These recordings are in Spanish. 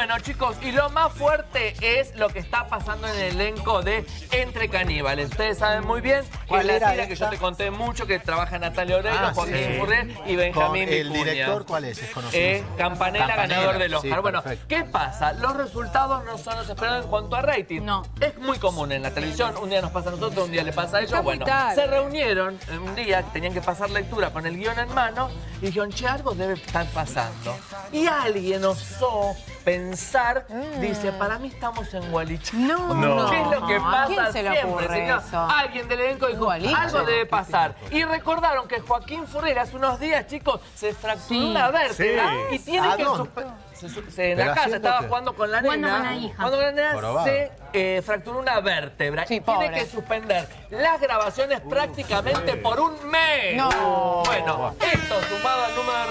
Bueno, chicos, y lo más fuerte es lo que está pasando en el elenco de Entre Caníbales. Ustedes saben muy bien ¿Cuál la era serie que yo te conté mucho, que trabaja Natalia Oreiro, Ah, Joaquín sí. Furrier y Con Benjamín el Vicuña. director, ¿cuál es? Es conocido. Eh, Campanella, Campanella, ganador del sí, Oscar. bueno, perfecto. ¿qué pasa? Los resultados no son los esperados en cuanto a rating. No. Es muy común en la televisión. Un día nos pasa a nosotros, un día le pasa a ellos. Está muy bueno, tarde. se reunieron un día, tenían que pasar lectura con el guion en mano y dijeron, che, algo debe estar pasando. Y alguien osó pensar, dice, para mí estamos en Gualicho. No, No. ¿Qué es lo que ¿A pasa quién se le siempre, ocurre señor? eso? Alguien del elenco dijo, Gualicho. algo debe pasar. Y recordaron que Joaquín Furriera hace unos días, chicos, se fracturó Sí. una vértebra Sí. y tiene ¿A que... se se- en ¿Pero la casa estaba jugando con la nena. con la hija. Jugando con la nena Jorobado. se eh, fracturó una vértebra Sí, y tiene pobre. que suspender las grabaciones prácticamente por un mes. No. Bueno, esto número de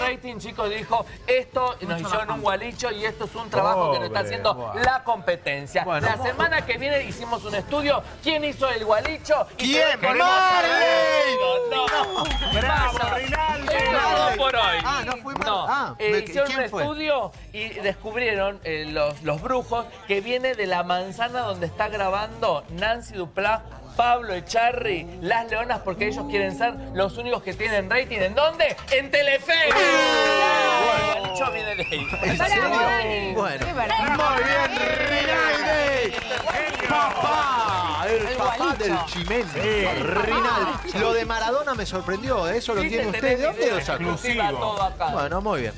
rating, chicos, dijo, esto nos hicieron un gualicho y esto es un trabajo que nos está haciendo la competencia. Bueno, la semana que viene hicimos un estudio. ¿Quién hizo el gualicho? Y ¿Quién? ¡Marley! No, ¡Bravo, Ah, no fue mal. No, Ah, eh, me- hicieron ¿quién un fue? estudio y descubrieron eh, los, los brujos que viene de la manzana donde está grabando Nancy Duplá, Pablo Echarri, Las Leonas, porque ellos quieren ser los únicos que tienen rating. ¿En dónde? ¡En Telefe! El gualicho viene de ahí. ¿En serio? Bueno. Qué barato. Muy bien, Rinaldi. Papá, el, El papá gualicho. Del chimento. Rinaldi. Lo de Maradona me sorprendió, ¿eso lo tiene usted. ¿De dónde lo sacó? Bueno, muy bien.